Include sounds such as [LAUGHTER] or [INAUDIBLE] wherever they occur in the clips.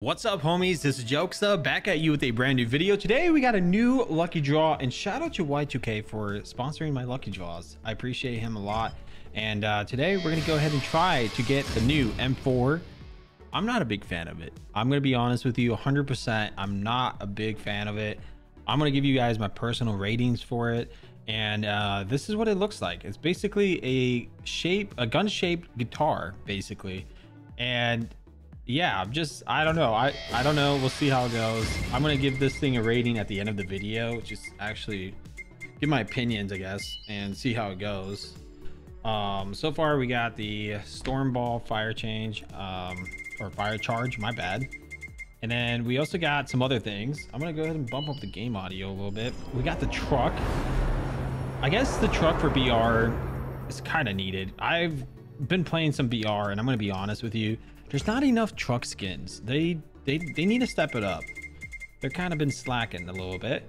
What's up homies, this is Jokesta back at you with a brand new video. Today we got a new lucky draw and shout out to Y2K for sponsoring my lucky draws. I appreciate him a lot. And uh, today we're gonna go ahead and try to get the new M4. I'm not a big fan of it. I'm gonna be honest with you 100%. I'm not a big fan of it. I'm gonna give you guys my personal ratings for it. And uh, this is what it looks like. It's basically a shape, a gun shaped guitar basically. And yeah i'm just i don't know. I i don't know. We'll see how it goes. I'm gonna give this thing a rating at the end of the video just actually give my opinions i guess and see how it goes. Um so far we got the storm ball fire change um or fire charge my bad. And then we also got some other things. I'm gonna go ahead and bump up the game audio a little bit. We got the truck. I guess the truck for br is kind of needed. I've been playing some br and i'm gonna be honest with you there's not enough truck skins. They they they need to step it up. They're kind of been slacking a little bit.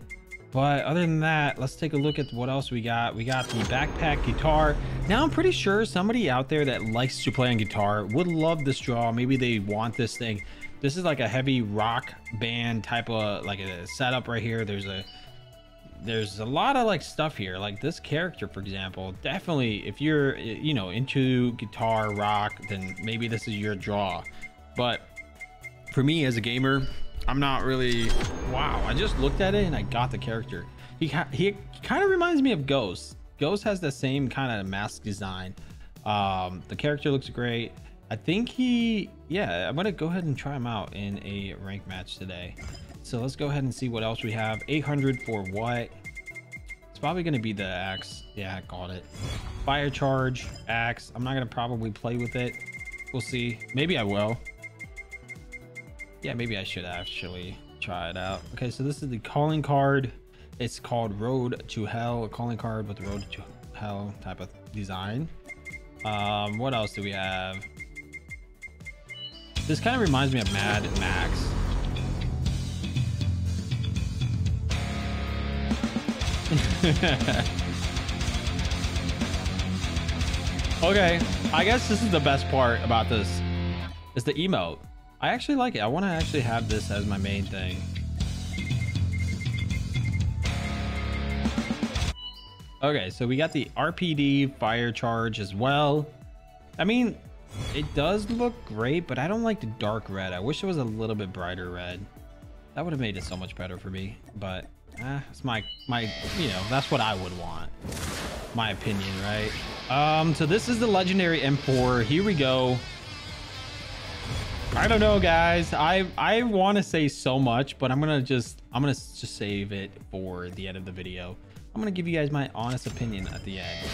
But other than that, let's take a look at what else we got. We got the backpack guitar. Now I'm pretty sure somebody out there that likes to play on guitar would love this draw. Maybe they want this thing. This is like a heavy rock band type of like a setup right here. There's a there's a lot of like stuff here. Like this character for example definitely if you're you know into guitar rock then maybe this is your draw. But for me as a gamer i'm not really wow i just looked at it and i got the character. He he kind of reminds me of ghost. Ghost has the same kind of mask design. Um the character looks great i think he yeah i'm gonna go ahead and try him out in a rank match today so let's go ahead and see what else we have. 800 for what? It's probably going to be the axe. Yeah, I got it. Fire charge, axe. I'm not going to probably play with it. We'll see. Maybe I will. Yeah, maybe I should actually try it out. Okay, so this is the calling card. It's called Road to Hell. A calling card with Road to Hell type of design. Um, what else do we have? This kind of reminds me of Mad Max. [LAUGHS] okay, I guess this is the best part about this. Is the emote. I actually like it. I want to actually have this as my main thing. Okay, so we got the RPD fire charge as well. I mean, it does look great, but I don't like the dark red. I wish it was a little bit brighter red. That would have made it so much better for me, but eh, it's my my you know that's what i would want. My opinion right? Um so this is the legendary m4 here we go. I don't know guys. I i want to say so much but i'm gonna just i'm gonna just save it for the end of the video i'm gonna give you guys my honest opinion at the end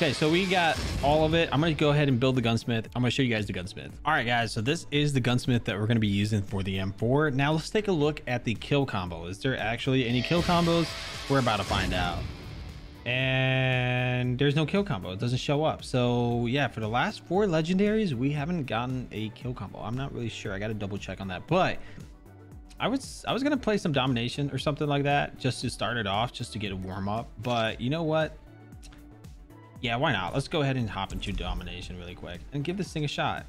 Okay, so we got all of it. I'm to go ahead and build the gunsmith. I'm to show you guys the gunsmith. All right, guys. So this is the gunsmith that we're to be using for the M4. Now let's take a look at the kill combo. Is there actually any kill combos? We're about to find out. And there's no kill combo. It doesn't show up. So yeah, for the last four legendaries, we haven't gotten a kill combo. I'm not really sure. I got to double check on that. But I was I was gonna play some domination or something like that just to start it off, just to get a warm up. But you know what? yeah, why not? Let's go ahead and hop into domination really quick and give this thing a shot.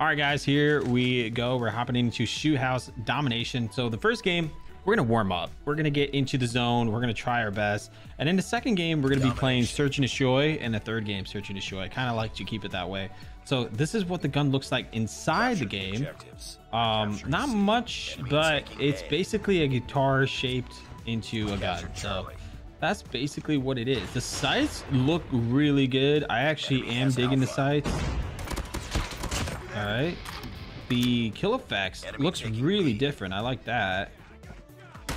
All right, guys, here we go. We're hopping into shoot house domination. So the first game, we're going to warm up. We're going to get into the zone. We're going to try our best. And in the second game, we're going to be playing Search and Destroy. And the third game, Search and Destroy. I kind of like to keep it that way. So this is what the gun looks like inside the game. Um, not much, but it's basically a guitar shaped into a gun. So that's basically what it is. The sights look really good. I actually am digging the sights. All right. The kill effects looks really different. I like that. All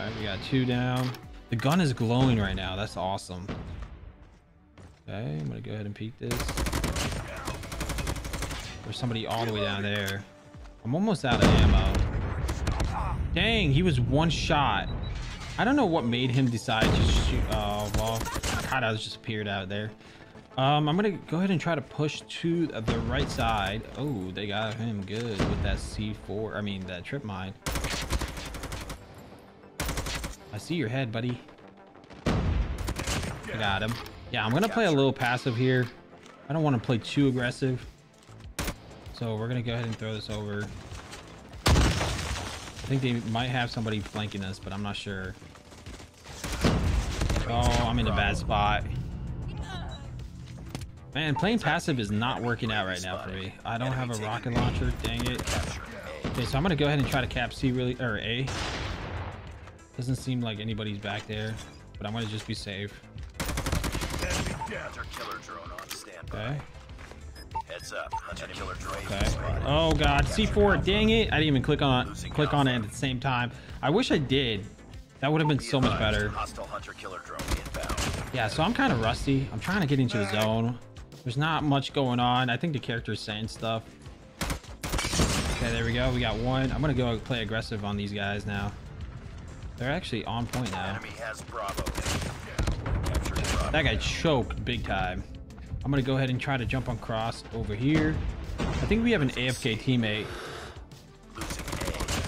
right, we got two down. The gun is glowing right now. That's awesome. Okay, I'm gonna go ahead and peek this. There's somebody all the way down there. I'm almost out of ammo. Dang, he was one shot. I don't know what made him decide to shoot. Oh, well, kind of just appeared out there. Um, I'm to go ahead and try to push to the right side. Oh, they got him good with that C4. I mean, that trip mine. I see your head, buddy. I got him. Yeah, I'm going to play a little passive here. I don't want to play too aggressive. So we're going to go ahead and throw this over. I think they might have somebody flanking us, but I'm not sure. Oh, I'm in a bad spot. Man, playing passive is not working out right now for me. I don't have a rocket launcher, dang it. Okay, so I'm gonna go ahead and try to cap C really, or A. Doesn't seem like anybody's back there, but I'm gonna just be safe. Okay. Heads up. Hunter killer drone Okay. Oh god, C4, dang it. I didn't even click on click on it at the same time. I wish I did. That would have been so much better. Hunter killer drone. Yeah, so I'm kind of rusty. I'm trying to get into the zone. There's not much going on. I think the character's saying stuff. Okay, there we go. We got one. I'm gonna go play aggressive on these guys now. They're actually on point now. Enemy has Bravo. That guy choked big time. I'm gonna go ahead and try to jump on cross over here. I think we have an AFK teammate.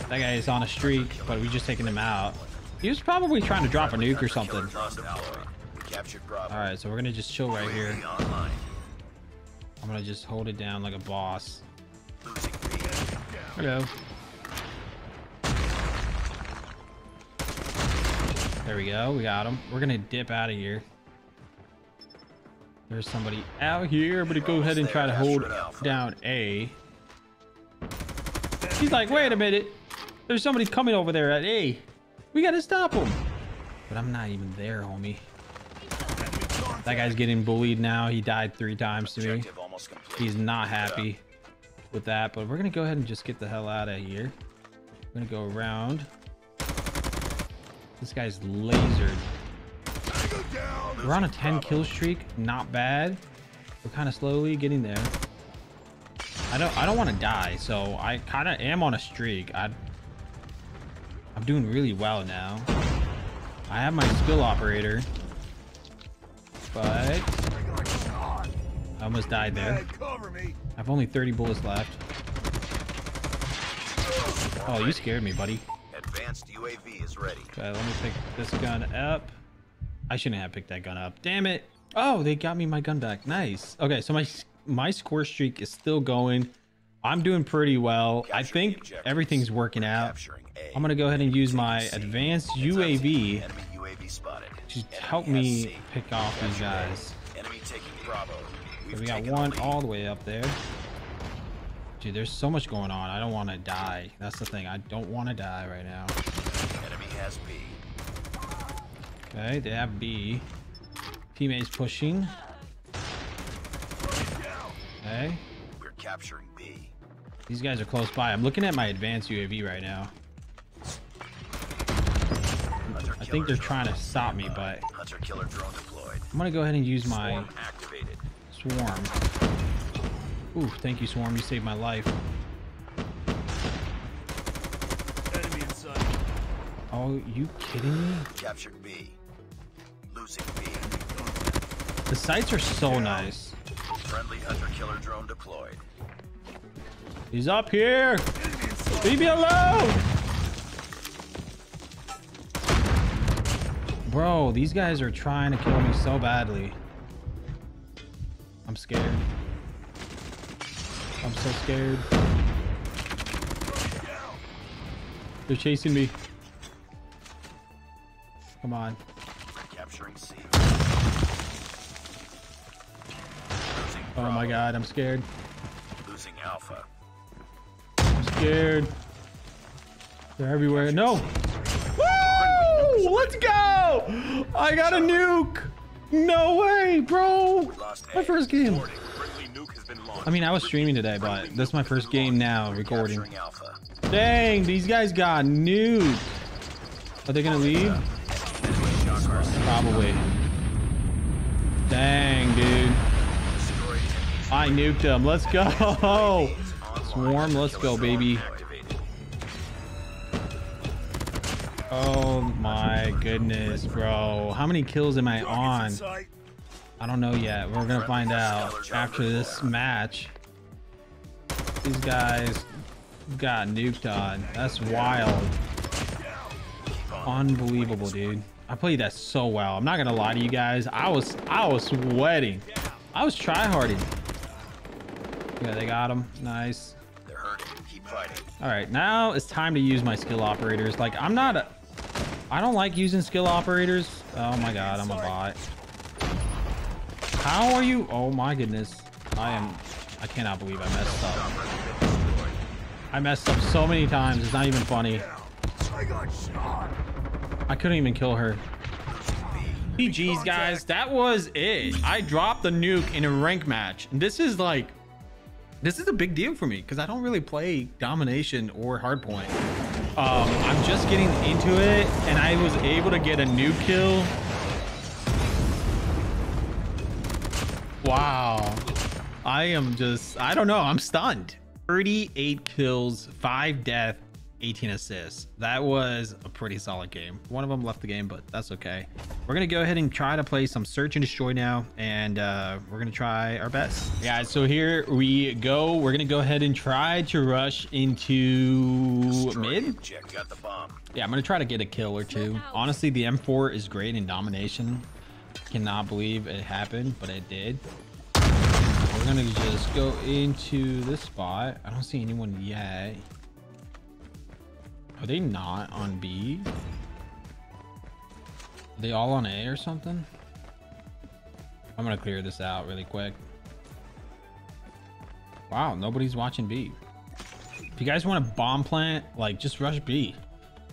That guy is on a streak, but we just taking him out. He was probably trying to drop a nuke or something. Lost Alpha. We captured Bravo. All right, so we're gonna just chill right here. I'm gonna just hold it down like a boss. Hello. There we go. We got him. We're gonna dip out of here. There's somebody out here. I'm gonna go ahead and try to hold down A. He's like, wait a minute. There's somebody coming over there at A. We gotta stop him. But I'm not even there, homie. That guy's getting bullied now. He died three times to me. Objective almost complete. He's not happy with that, but we're gonna go ahead and just get the hell out of here. I'm gonna go around. This guy's lasered. We're on a 10 kill streak, not bad. We're kind of slowly getting there. I don't I don't want to die, so I kind of am on a streak. I I'm doing really well now. I have my skill operator, but I almost died there. Cover me. I have only 30 bullets left. Oh, you scared me, buddy. Advanced UAV is ready. Okay, let me pick this gun up. I shouldn't have picked that gun up. Damn it. Oh, they got me my gun back. Nice. Okay, so my my score streak is still going. I'm doing pretty well. I think everything's working out. I'm gonna go ahead and use my advanced UAV UAV to help me pick off these guys. Enemy taking Bravo. So We've got one the all the way up there. Dude, there's so much going on. I don't want to die. That's the thing. I don't want to die right now. Enemy has B. Okay, they have B. Teammates pushing. Okay. We're capturing B. These guys are close by. I'm looking at my advanced UAV right now. Hunter I think they're trying to stop me, but Hunter killer drone deployed. I'm gonna go ahead and use my Swarm activated. swarm. Ooh, thank you, swarm. You saved my life. Enemy in. Oh, you kidding me? Captured B. Losing B. The sights are so nice. Friendly hunter killer drone deployed. He's up here. Enemy in sight. Leave me alone! Bro, these guys are trying to kill me so badly. I'm scared. I'm so scared. They're chasing me. Come on. Capturing C. Oh my god, I'm scared. Losing Alpha. I'm scared. They're everywhere. No. Woo! Let's go! I got a nuke. No way, bro. My first game. Friendly nuke has been launched. I mean, I was streaming today, but this is my first game now recording. Dang, these guys got nuked. Are they gonna leave? Probably. Dang, dude. I nuked him. Let's go. Swarm, let's go, baby. Oh my goodness, bro. How many kills am I on? I don't know yet. We're gonna find out after this match. These guys got nuked on. That's wild. Unbelievable, dude. I played that so well. I'm not gonna lie to you guys. I was I was sweating. I was tryharding. Yeah, they got him. Nice. They're hurting. Keep Fighting. All right, now it's time to use my skill operators. Like, I'm not a... I don't like using skill operators. Oh my god, I'm a bot. How are you? Oh my goodness. I am... I cannot believe I messed up. I messed up so many times. It's not even funny. I got shot. I couldn't even kill her. GG's, guys. That was it. I dropped the nuke in a rank match. And this is like... This is a big deal for me because I don't really play domination or hardpoint. Um, I'm just getting into it and I was able to get a new kill. Wow. I am just, I don't know. I'm stunned. 38 kills, five death, 18 assists. That was a pretty solid game. One of them left the game, but that's okay. We're going to go ahead and try to play some search and destroy now. And uh, we're going to try our best. Yeah, so here we go. We're going to go ahead and try to rush into Destroy mid. object. Got the bomb. Yeah, I'm gonna try to get a kill or two. Honestly, the M4 is great in domination. Cannot believe it happened, but it did. We're gonna just go into this spot. I don't see anyone yet. Are they not on B? Are they all on A or something? I'm gonna clear this out really quick. Wow, nobody's watching B. If you guys want to bomb plant, like just rush B.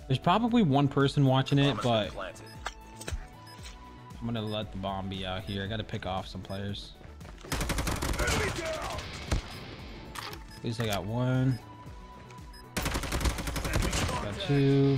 There's probably one person watching it, but. I'm gonna let the bomb be out here. I gotta pick off some players. At least I got one, Enemy got contact. Two.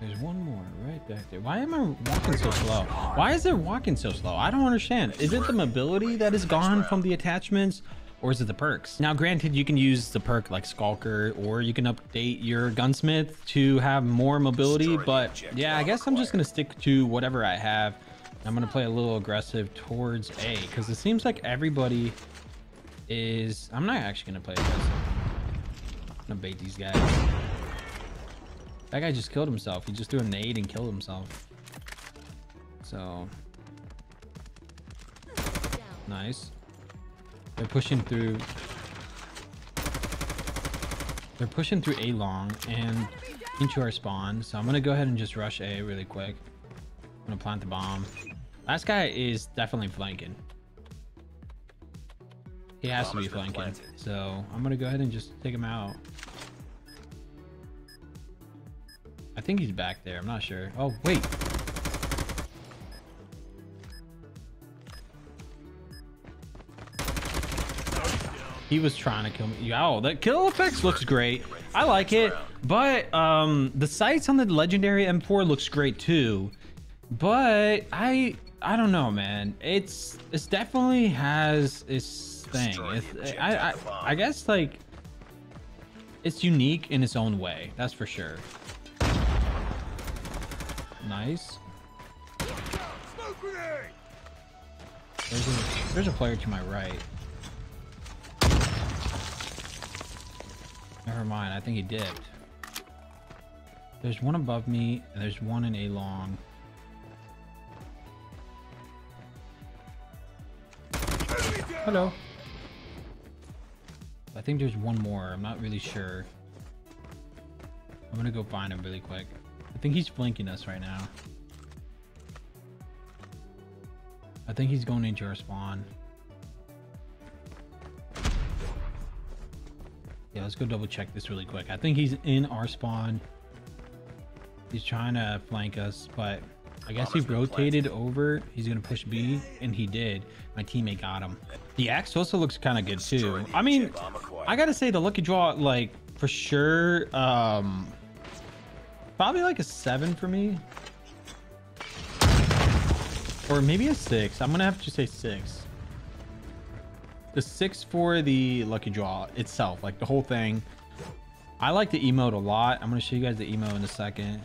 There's one more right back there. Why am I walking so slow? Why is it walking so slow? I don't understand. Is it the mobility that is gone from the attachments? Or is it the perks? Now, granted, you can use the perk like Skulker, or you can update your gunsmith to have more mobility. But yeah, I guess I'm just gonna stick to whatever I have. I'm gonna play a little aggressive towards A because it seems like everybody is. I'm not actually gonna play aggressive. Gonna bait these guys. That guy just killed himself. He just threw a nade and killed himself. So nice. They're pushing through. They're pushing through A long and into our spawn. So I'm gonna go ahead and just rush A really quick. I'm gonna plant the bomb. Last guy is definitely flanking. He has to be flanking. So I'm gonna go ahead and just take him out. I think he's back there. I'm not sure. Oh, wait. He was trying to kill me. Oh, that kill effects looks great. I like it. But um, the sights on the legendary M4 looks great too. But I I don't know, man. It's it's definitely has its thing. It's, I, I. I guess like it's unique in its own way. That's for sure. Nice. There's a, there's a player to my right. Never mind. I think he dipped. There's one above me, and there's one in A long. Hello. I think there's one more. I'm not really sure. I'm gonna go find him really quick. I think he's flanking us right now. I think he's going into our spawn. Yeah, let's go double check this really quick. I think he's in our spawn. He's trying to flank us, but I guess he rotated over. He's gonna push B, and he did. My teammate got him. The axe also looks kind of good too. I mean, object. Bomb acquired. I gotta say the lucky draw, like for sure, um, probably like a seven for me, or maybe a six. I'm gonna have to say six. The six for the lucky draw itself, like the whole thing. I like the emote a lot. I'm gonna show you guys the emote in a second.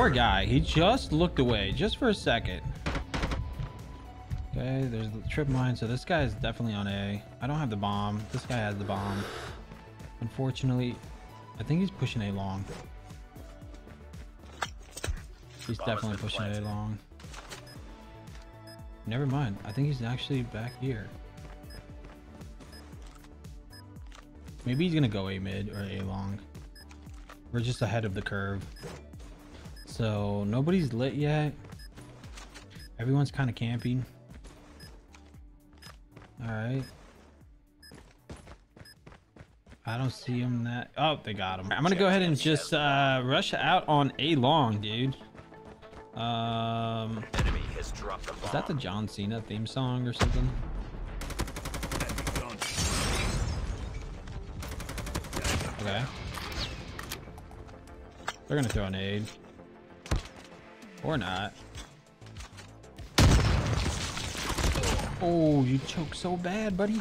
Poor guy. He just looked away just for a second. Okay, there's the trip mine. So this guy is definitely on A. I don't have the bomb. This guy has the bomb. Unfortunately, I think he's pushing A long. He's definitely pushing A long. Never mind. I think he's actually back here. Maybe he's gonna go A mid or A long. We're just ahead of the curve. So nobody's lit yet. Everyone's kind of camping. All right. I don't see him that. Oh, they got him. I'm gonna go ahead and just uh, rush out on a long, dude. Um, Enemy has dropped the bomb. is that the John Cena theme song or something? Okay. They're gonna throw an aid. Or not. Oh, you choke so bad, buddy.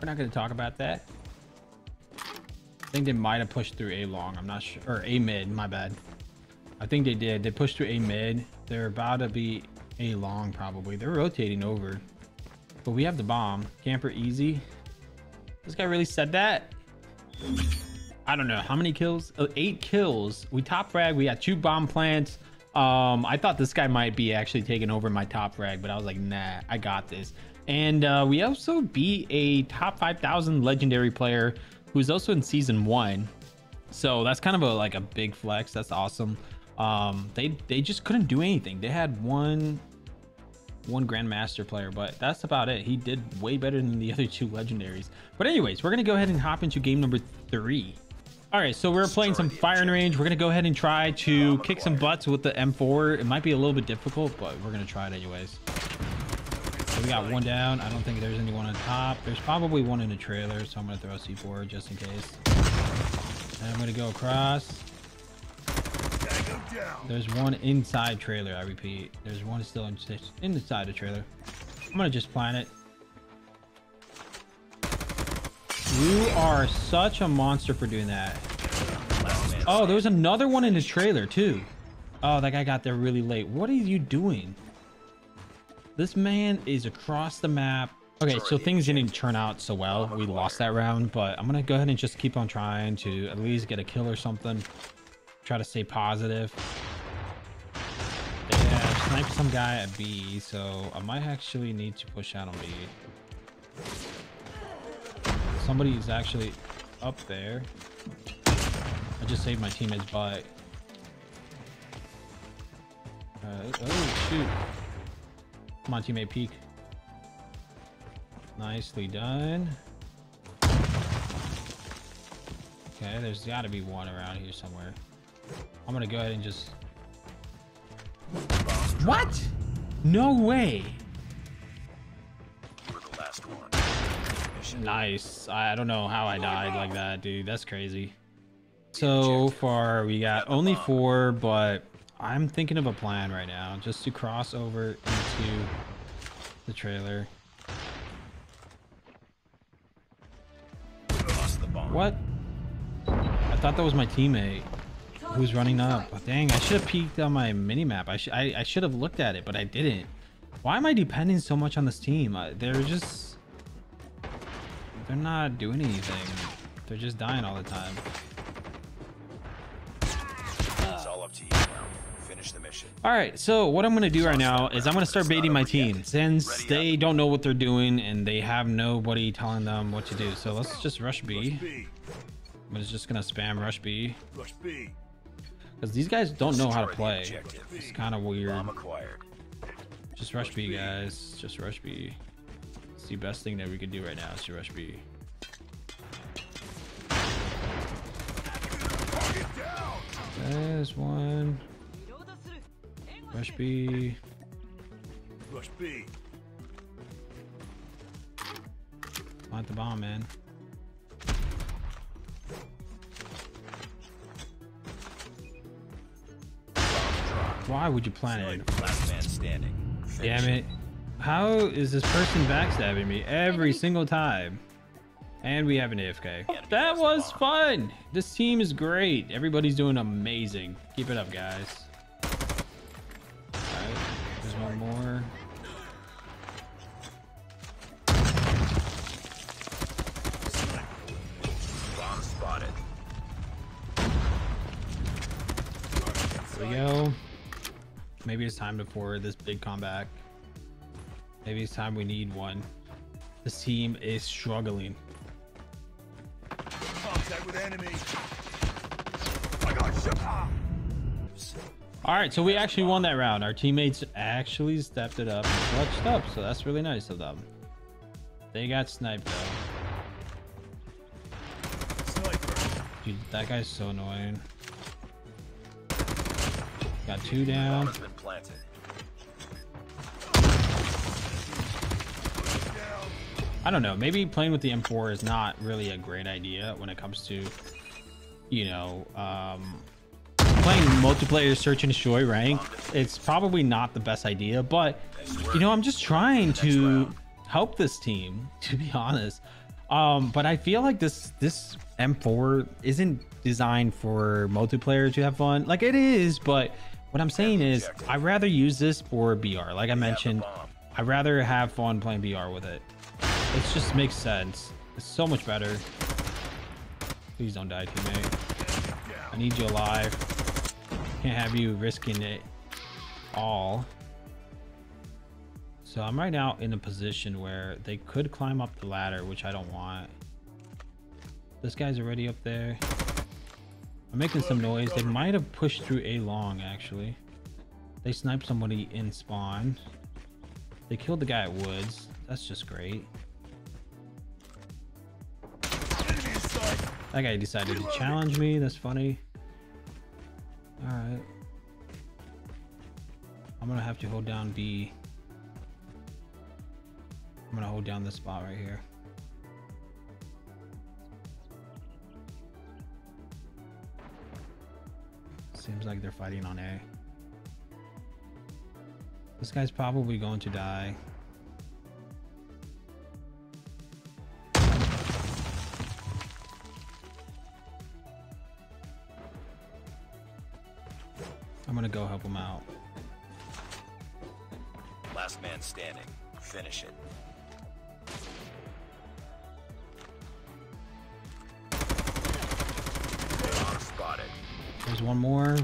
We're not gonna talk about that. I think they might have pushed through A long. I'm not sure. Or A mid, my bad. I think they did. They pushed through A mid. They're about to be A long, probably. They're rotating over. But we have the bomb. Camper easy. This guy really said that? I don't know how many kills. Uh, eight kills. We top frag. We got two bomb plants. Um, I thought this guy might be actually taking over my top frag, but I was like, nah, I got this. And uh, we also beat a top 5,000 legendary player who's also in season one. So that's kind of a like a big flex. That's awesome. Um, they they just couldn't do anything. They had one one grandmaster player but that's about it he did way better than the [LAUGHS] other two legendaries but anyways we're gonna go ahead and hop into game number three all right so we're playing some firing range. We're gonna go ahead and try to kick some butts with the m4 it might be a little bit difficult but we're gonna try it anyways. So we got one down. I don't think there's anyone on top. There's probably one in the trailer so i'm gonna throw a c4 just in case. And i'm gonna go across. There's one inside trailer, I repeat. There's one still in, inside the trailer. I'm gonna just plant it. You are such a monster for doing that. Oh, there was another one in the trailer too. Oh, that guy got there really late. What are you doing? This man is across the map. Okay, so things didn't turn out so well. We lost that round, but I'm gonna go ahead and just keep on trying to at least get a kill or something. Try to stay positive. Yeah, sniped some guy at B, so I might actually need to push out on B. Somebody's actually up there. I just saved my teammate's butt. Uh, oh, shoot. Come on, teammate, peek. Nicely done. Okay, there's got to be one around here somewhere. I'm gonna go ahead and just. What? No way. Nice. I don't know how I died like that, dude. That's crazy. So far, we got only four, but I'm thinking of a plan right now, just to cross over into the trailer. lost the bomb. What? I thought that was my teammate who's running up. Oh, dang, I should have peeked on my mini map. I should I, I should have looked at it, but I didn't. Why am I depending so much on this team? Uh, they're just they're not doing anything. They're just dying all the time. It's all up to you now. Finish the mission. All right, so what I'm gonna do right now is I'm gonna start baiting my team since they don't know what they're doing and they have nobody telling them what to do. So let's just rush B. I'm just gonna spam rush B Rush B. because these guys don't know how to play. It's kind of weird. Just rush B, guys. Just rush B. It's the best thing that we could do right now is to rush B. There's one. Rush B. Rush B. Plant the bomb, man. Why would you plant it? Last man standing. Damn it. How is this person backstabbing me every single time? And we have an AFK. That was fun. This team is great. Everybody's doing amazing. Keep it up, guys. There's one more. Bomb spotted. There we go. Maybe it's time to pour this big comeback. Maybe it's time we need one. This team is struggling. Contact with enemy. I got shot. All right, so we actually won that round. Our teammates actually stepped it up and clutched up, so that's really nice of them. They got sniped though. Sniper. Dude, that guy's so annoying. Got two Bomb down. I don't know. Maybe playing with the M4 is not really a great idea when it comes to, you know, um, playing multiplayer search and destroy rank. It's probably not the best idea, but you know, I'm just trying to help this team, [LAUGHS] to be honest. Um, but I feel like this this M4 isn't designed for multiplayer to have fun. Like it is, but what I'm saying is I'd rather use this for BR. Like I mentioned. I'd rather have fun playing BR with it. It just makes sense. It's so much better. Please don't die, teammate. I need you alive. Can't have you risking it all. So I'm right now in a position where they could climb up the ladder, which I don't want. This guy's already up there. I'm making some noise. They might have pushed through A long, actually. They sniped somebody in spawn. They killed the guy at Woods. That's just great. That guy decided to challenge me. That's funny. Alright. I'm gonna have to hold down B. I'm gonna hold down this spot right here. Seems like they're fighting on A. This guy's probably going to die. Gonna go help him out. Last man standing. Finish it. Spotted. There's one more.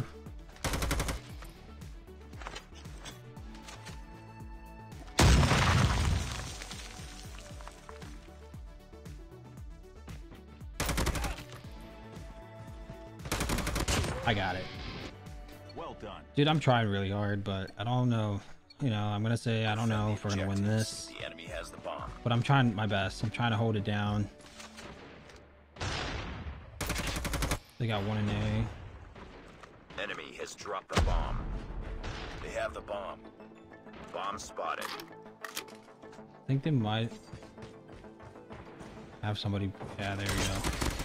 I got it. Well done. Dude, I'm trying really hard, but I don't know. You know, I'm gonna say I don't know if we're gonna win this, The enemy has the bomb. but I'm trying my best. I'm trying to hold it down. They got one in A. Enemy has dropped the bomb. They have the bomb. Bomb spotted. I think they might have somebody. Yeah, there we go.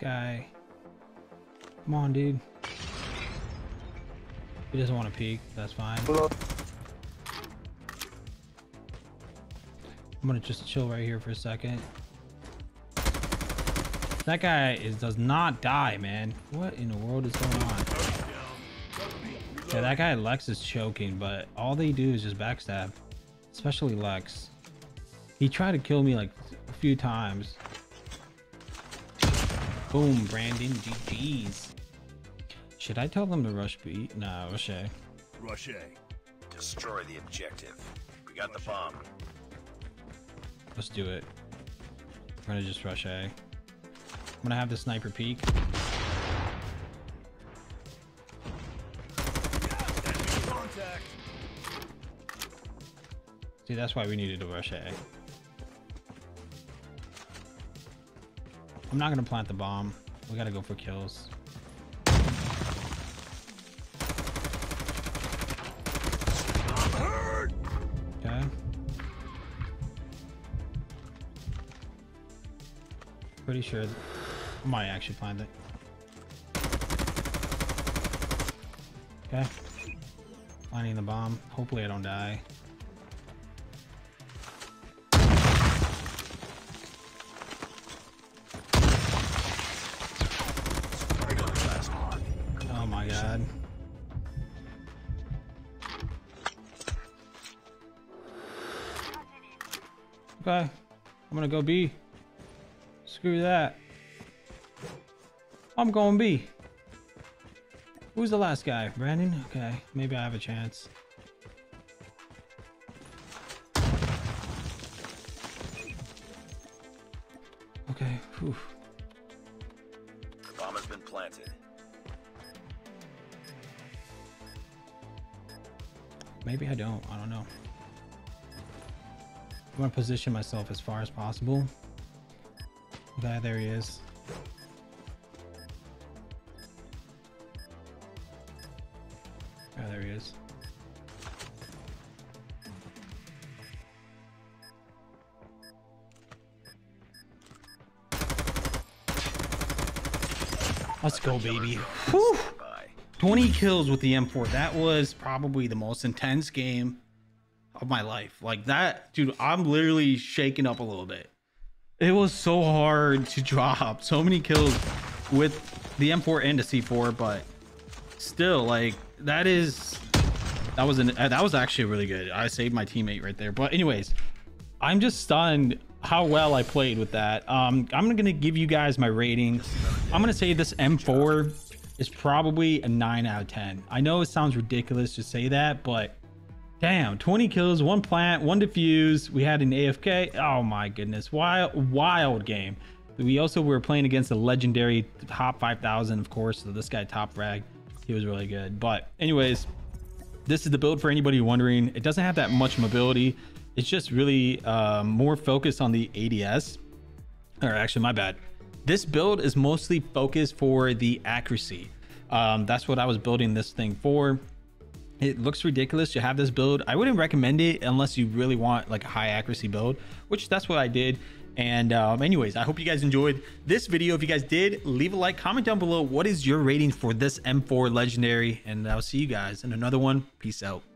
Guy. Come on, dude. He doesn't want to peek. That's fine. I'm gonna just chill right here for a second. That guy is does not die, man. What in the world is going on? Yeah, that guy Lex is choking, but all they do is just backstab. Especially Lex. He tried to kill me like a few times. Boom, Brandon, GG's. Should I tell them to rush B? No, rush A. Rush A. Destroy the objective. We got the bomb. Let's do it. We're gonna just rush A. I'm gonna have the sniper peek. See, that's why we needed to rush A. I'm not gonna plant the bomb. We gotta go for kills. Okay. Pretty sure I might actually plant it. Okay. Planting the bomb. Hopefully I don't die. Okay. I'm gonna go B. Screw that. I'm going B. Who's the last guy? Brandon? Okay, maybe I have a chance. Okay, whew. The bomb has been planted. Maybe I don't. I don't know. I want to position myself as far as possible. Okay, there he is. Yeah, there he is. Let's go, baby. Whew. 20 kills with the M4. That was probably the most intense game of my life. Like that, dude, I'm literally shaking up a little bit. It was so hard to [LAUGHS] drop so many kills with the M4 and the C4, but still, like that is that was an uh, that was actually really good. I saved my teammate right there. But anyways, I'm just stunned how well I played with that. Um, I'm gonna give you guys my rating. I'm gonna say this M4 is probably a 9 out of 10. I know it sounds ridiculous to say that, but damn, 20 kills, one plant, one defuse. We had an AFK. Oh my goodness, wild, wild game. We also were playing against a legendary top 5000, of course. So this guy top frag, he was really good. But anyways, this is the build for anybody wondering. It doesn't have that much mobility. It's just really uh, more focused on the ADS. Or actually, my bad. This build is mostly focused for the accuracy. Um, that's what I was building this thing for. It looks ridiculous to have this build. I wouldn't recommend it unless you really want like a high accuracy build, which that's what I did. And um, anyways, I hope you guys enjoyed this video. If you guys did, leave a like, comment down below. What is your rating for this M4 Legendary? And I'll see you guys in another one. Peace out.